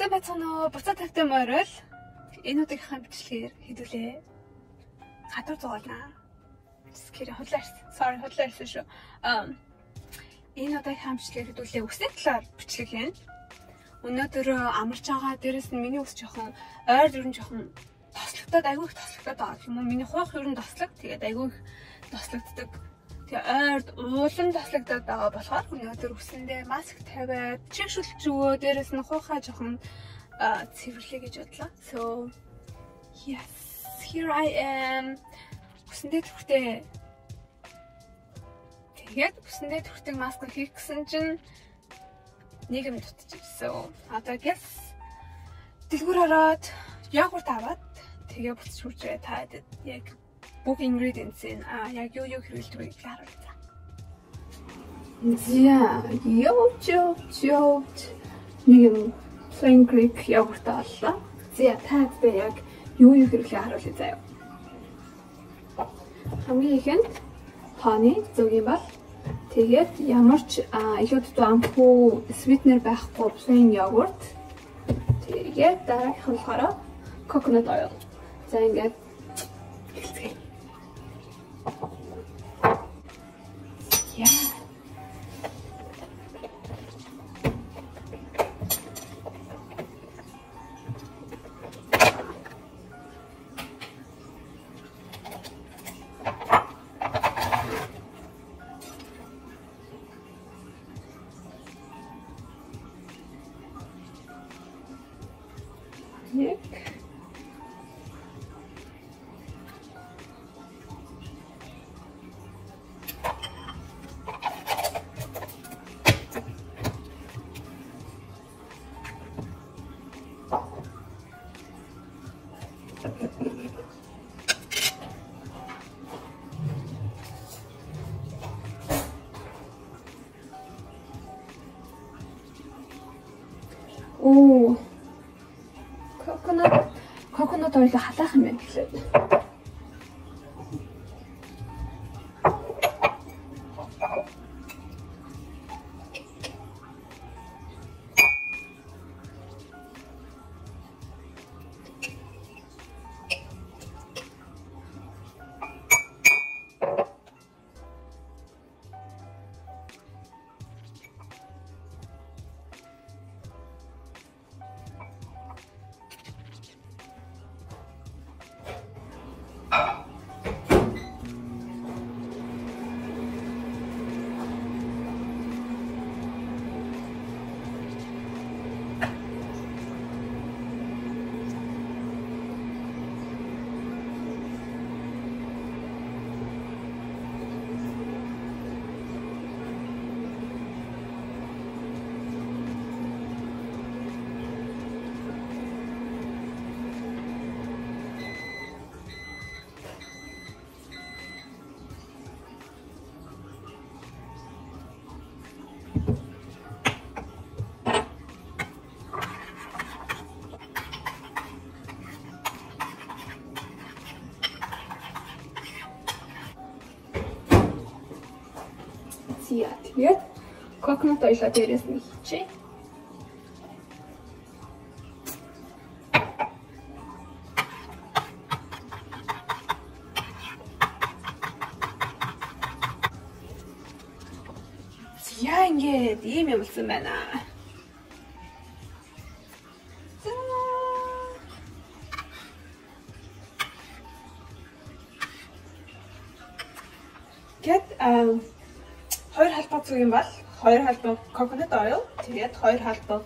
За бацгаано буцаа тавтай морил энэ удаагийнхаа бичлэгээр хэдүүлээ хатар зугаална. Скэр худлаарс. Sorry худлаарс шүү. Um энэ удаагийнхаа бичлэгээр хэдүүлээ үсний талаар бичлэг хийн. Өнөөдөр амарч байгаа дээрэс нь миний ус жоохон ойр дөрөн жоохон тослогдоод айгүй их тослогдоод байгаа юм уу? Миний хуах ер нь тослог. Тэгээд айгүй их тослогддог. Тэгээ ойрд уулан тослогдоод байгаа болохоор өнөөдөр үсэндээ маск тавиад чигшүүлж өгөө. Дээрэс нь хуухаа жоохон цэвэрлэе гэж бодлоо. So yes, here I am. Үсэндээ түрхтэй Тэгээд үсэндээ түрхтэг маск хийх гэсэн чинь нийгэм дутчихсан. Одоо гэс дэлгүүр ороод ягурт аваад тэгээ буцаж хурж та яг бүх ingredients-ийн а яг юу юу хэрэглэж байгааг харуулцаа. За, явж явж явж нэг юм plain greek ягурт авлаа. За, та тэ яг юу юу хэрэглэхээ харуулъя заяа. Хамгийн ихэнд honey зөв юм бол Тэгээд ямар ч илүү дутуу амтгүй sweetener байхгүй plain yogurt. Тэгээд дараагийнх нь болохоор coconut oil. За ингээд Яа. Oil халаах юм байна гэхлээр. Зя. Тэгээд coconut oil-а дээрээс нь хийчихье. Яа ингээд ийм юм болсон байна. Гэт хоёр халбаг зүг юм бол хоёр халбаг coconut oil тэгээд хоёр халбаг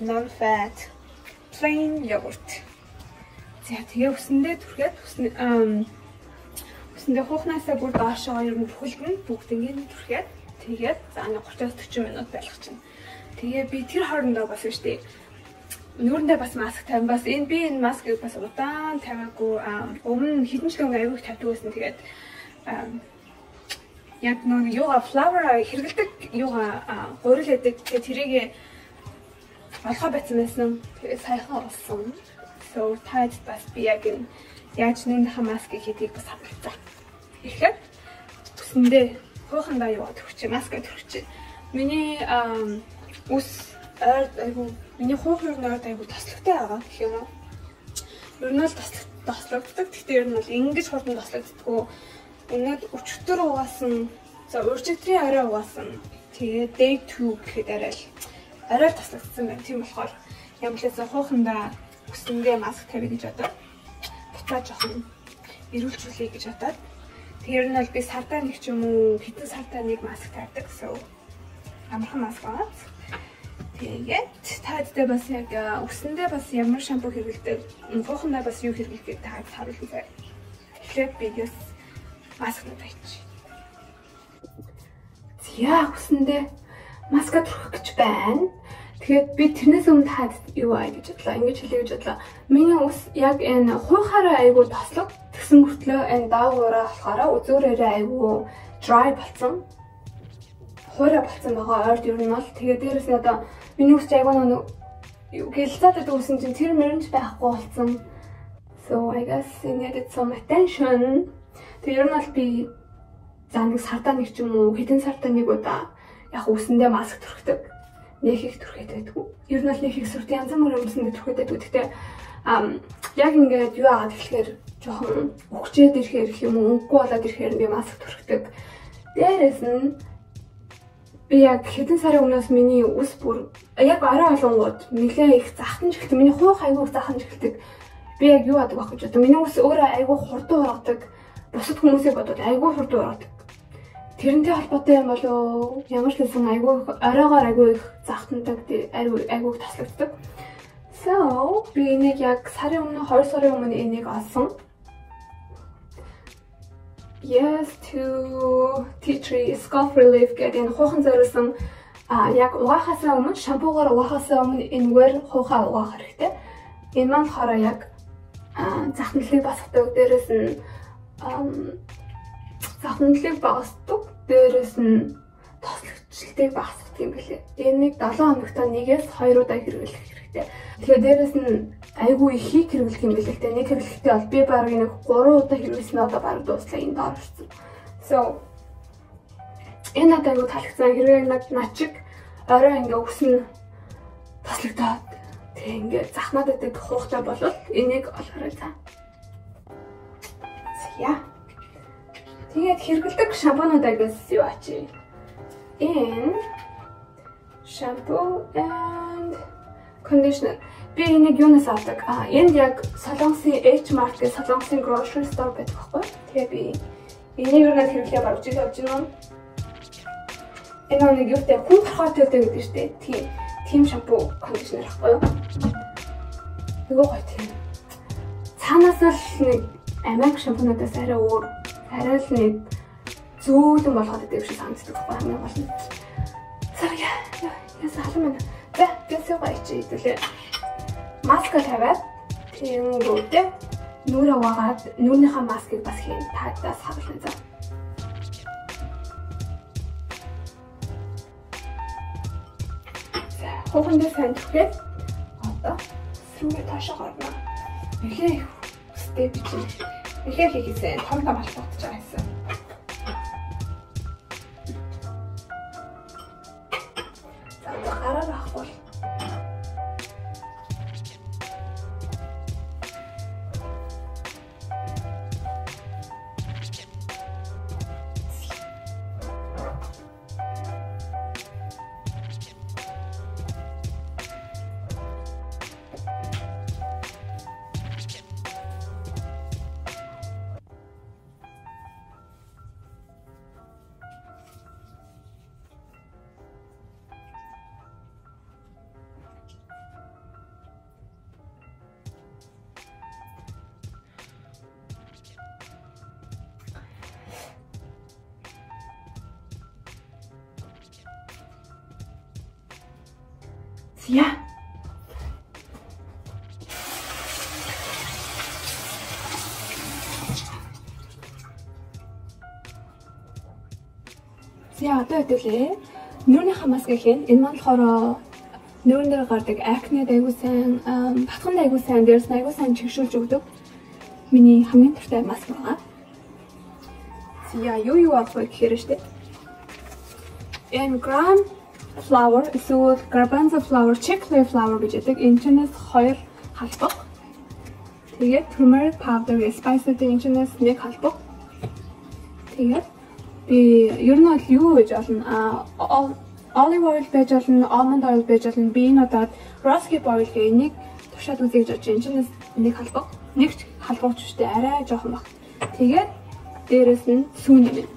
non fat plain yogurt. За тэгээ өсөндөө түрхээд өсөндөө хуухнаасаа бүр доошоо ер нь бүхэлдэн бүгд ингэ түрхээд тэгээд за нэг 30-40 минут байлгах чинь. Тэгээ би тэр хоорондоо бас шүү дээ. Нүүрэндээ бас маск тавин бас энэ би энэ маскыг бас удаан тавиагүй өмнө хэдэн жилийн аягүй тавьдаг байсан. Тэгээд яг нэг юуга flower хэрэгэлдэг юуга гурил хэдэг тэгээ тэрийг олгоо байсан байсан. Тэгээ саяхан болсон. So таад бас би яг энэ яаж нүндхэн маскыг хийдгийг бас хамталцаа. Ихэд төсөндөө хуухандаа яваад төгч маска төгч. Миний ус ойр айгу миний нь ойр айгу тослогтой байгаа гэх юм уу. Ер нь л тослог тослогддог. Гэхдээ ер нь бол ингэж хурдан тослогддггүй. Өнөөд өчтөр угаасан за уржигтрийн арай угаасан. Тэгээ day 2 гэхэд арай л арай тослогдсон байна. Тийм болохоор ямлаасаа хуухандаа өсөндөө маск тавья гэж бодоод буцаа жоохон эрүүлжүүлэе гэж бодоод тэр нь бол би сардаа нэг ч юм уу хэдэн сардаа нэг маск тавьдаг. So амархан маск байна. Тэгээд таадтай бас яг өсөндөө бас ямар шампу хэрэглэдэг, хуухандаа бас юу хэрэглэдэг та харуулъя. Тэгэхээр би яс маск тавьчих. Зя өсөндөө маска түрхэх гэж байна. Тэгээд би тэрнээс өмнө таад юу аа гэж бодлоо. Ингэж хэлье гэж бодлоо. Миний ус яг энэ хуйхаараа айгу тослог. Тэгсэн мөртлөө энэ даавуура болохоор үзүүрээрээ айгу dry болсон. Хуурай болсон байгаа ойрд ер нь бол тэгээд дээрэс нь одоо Миний үсч айгүй нэг гэлцаад байдаг үсэн чинь тэр мөрөнж байхгүй болсон. So I guess I needed some attention. Тэр ер нь бол би за нэг сардаа нэг ч юм уу хэдэн сардаа нэг удаа яг үсэндээ маск түрхдэг. Нэг их түрхээд байдгүй. Ер нь бол нэг их сүрт янз бүрийн үсэндээ түрхээд байдгүй. Гэхдээ яг ингээд юу агаад эхлэхээр жоохон өгчээд ирэхээр юм уу өнгөө болоод ирэхээр би маск түрхдэг. Дээрээс нь би яг хэдэн сарын өмнөөс миний үс бүр яг орой олонгууд нэлээ их захтан жилт миний хуух айгүй захтан жилтэг би яг юу адаг гэж боддог. Миний үс өөрөө айгүй хурдан ургадаг. Бусад хүмүүсийг бодвол айгүй хурдан ургадаг. Тэрнтэй холбоотой юм болоо ямар ч хэлсэн айгүй оройгоор айгүй их захтандаг айгүй айгүй таслагддаг. So би энийг яг сарын өмнө 2 сарын өмнө энийг олсон. Yes to tea tree scalp relief гэдэг энэ хуухан зориулсан а яг угаахаас өмнө шампугаар угаахаас өмнө энэгээр хуухаа угаах хэрэгтэй. Энэ маань болохоор яг захналыг басгадаг. Дээрээс нь захналыг багасдаг. Дээрээс нь тослогчлтыг багасгадаг юм билээ. Энийг 7 хоногт нэгээс 2 удаа хэрэглэх хэрэгтэй. Тэгэхээр дээрээс нь айгүй ихийг хэрэглэх юм билээ. Гэтэ нэг хэрэглэхдээ бол би баг нэг 3 удаа хэрэглэсэн нь одоо баг дууслаа энэ доор орсон. So энэ надад айгүй таалагдсан. Хэрвээ над чиг орой ингээ өгсөн таслагдаад тэг ингээ захнаад байдаг хуухтай болвол энийг олоорой за. Зя. Тэгээд хэрэглэдэг шампунуудаагаас юу ачи? Энэ shampoo and conditioner Би энийг юунаас авдаг? А энд яг Солонгосын H Mart гэх Солонгосын grocery store байдаг байхгүй. Тэгээ би энийг юу нэг хэрэглээ баруун жил авч байна. Энэ нэг юутай хүн тархаатай гэдэг шүү дээ. Тийм. Тим шампу кондишнер ахгүй юу? Нөгөө гоё тийм. Цаанаас л нэг Америк шампунуудаас арай өөр. Арай л нэг зөөлөн болгоод байдаг шиг санагддаг байхгүй хамгийн гол нь. Саря. Яса халам байна. За, тэсээ гоё чи хэдүүлээ маска тавиад тэгэнгүүтээ нүрээ угаагаад нүрийнхаа маскыг бас хийн таадаас харуулна за. За, хоохондоо сайн түхээд одоо сүүгээ таашаа гарна. Эхлээ өстэй бич. Эхлээ хийхээсээ том том алхаутж байгаа Ja. За одоо хэдүүлээ. Нүүрнийхээ маск гэхин энэ маань болохоор нүүрэн дээр гардаг акнед аягүй сайн, батхан аягүй сайн, дээрс аягүй сайн чигшүүлж өгдөг. Миний хамгийн дуртай маск байгаа. За юу юу авах вэ гэхээр штэ. Энэ flower эсвэл garbanzo flower, chickpea flower гэж яддаг. Энэчнээс хоёр халбаг. Тэгээд turmeric powder, spices энэчнээс нэг халбаг. Тэгээд би ер нь бол юу гэж болно? А olive oil байж болно, almond oil байж болно. Би энэ удаад rosehip oil гэх энийг туршаад үзье гэж бодож байна. Энэчнээс нэг халбаг. Нэг халбагч штэ арай жоохон баг. Тэгээд дээрэс нь сүүн нэмэн.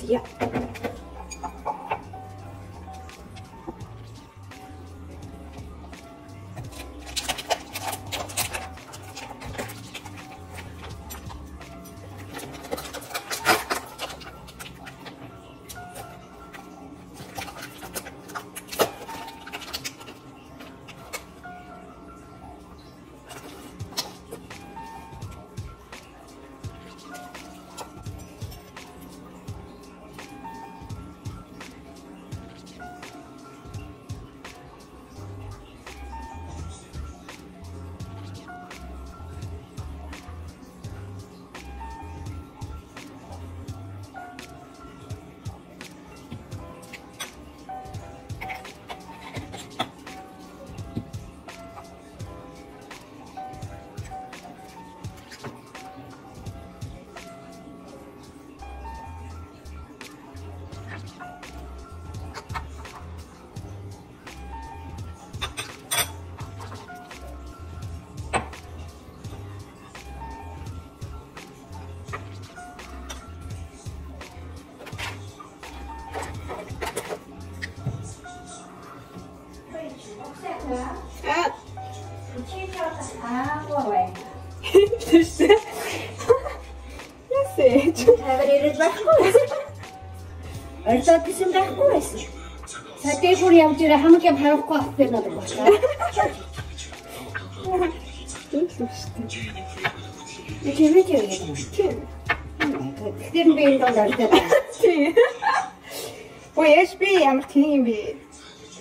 Зя. Тэшээ. Ясэж. Тавар ирээд байхгүй. Ордоо бисэн байхгүй байсан. Сатේ бүр явж ирээ хамаг юм харахгүй авах надад болчихлоо. Тийм шүү дээ. Тийм үү тийм. Тэр би энэ донд ордог. Ой, яш би ямар тийм юм бэ?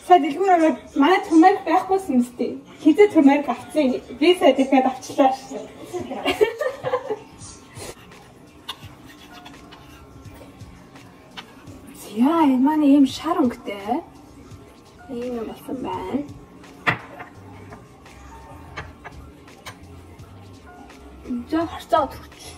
Сая дэлгүүр ороод манай төмөр байхгүйсэн юм сте. Хизээ төмөр авцсан. Би сая дахиад авчлаа шүү. Яа, энэ маань ийм шар өнгөтэй. Ийм юм болсон байна. За харцаа төрч.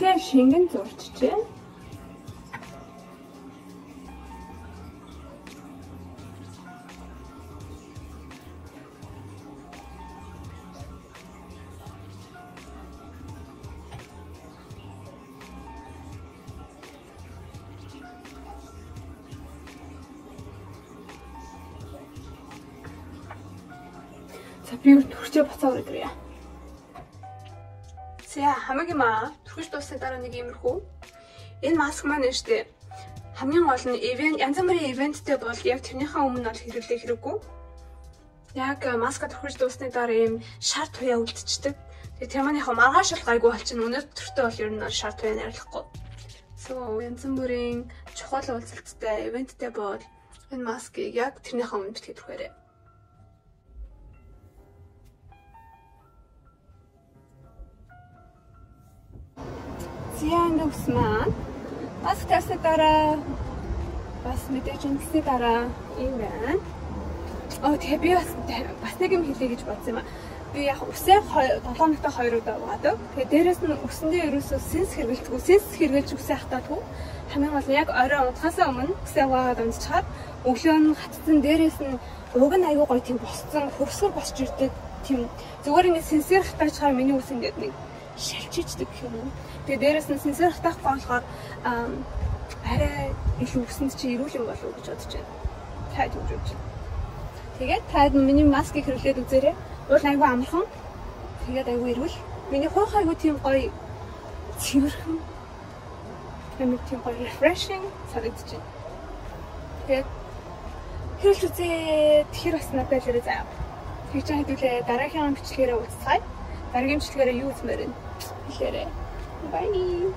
Мигэн шингэн зурчжээ. За би төрчөө буцаа өрөөрэй. За хамаг юм аа. Түрхэж дуусны дараа нэг иймэрхүү. Энэ маск маань нь штэ хамгийн гол нь ивент янз бүрийн ивенттэй бол яг тэрнийхээ өмнө бол хэрэглэх хэрэггүй. Яг маска түрхэж дуусны дараа ийм шар туяа үлдчихдэг. Тэгээ тэр маань яг маргааш бол гайгүй болчихно. Өнөөдөртөө бол ер нь шар туяа нэрлэхгүй. So янз бүрийн чухал уулзалттай ивенттэй бол энэ маскыг яг тэрнийхээ өмнө битгий түрхээрээ. Зяан ус маань бас тэсний дараа бас мэдээж үндэсний дараа юм байна. Оо тэгээ би бас бас нэг юм хэлье гэж бодсон юм а. Би яг усаа 7 ногтой 2 удаа уугаад. Тэгээ дээрэс нь усэндээ ерөөсөө сенс хэргэлцгүй, сенс хэргэлж усаа хатаадгүй. Хамгийн гол нь яг орой унтахаас өмнө усаа уугаад унтчихад өглөө нь хатсан дээрэс нь уг нь аягүй гоё тийм босцсон, хөвсгөр босч ирдэг тийм зүгээр ингэ сенсээр хатаачаар миний ус ингээд нэг шалчиждаг гэх юм уу. Тэгээ дээрэс нь сенсор хатахгүй болохоор арай илүү өсөнд чи ирүүл юм болов уу гэж бодож байна. Таад юу гэж. Тэгээд таад миний маскыг хэрэглээд үзээрэй. Уул айгүй амархан. Тэгээд айгүй ирүүл. Миний хойх айгүй тийм гоё цэвэрхэн. Тэгээд тийм гоё refreshing санагдаж байна. Тэгээд хэрэглэж үзээ. Тэгэхээр бас надад л заяа. Тэгж хэдүүлээ дараагийн бичлэгээрээ уулзцгаая. Дараагийн бичлэгээрээ юу үзмээр appreciate it. Bye.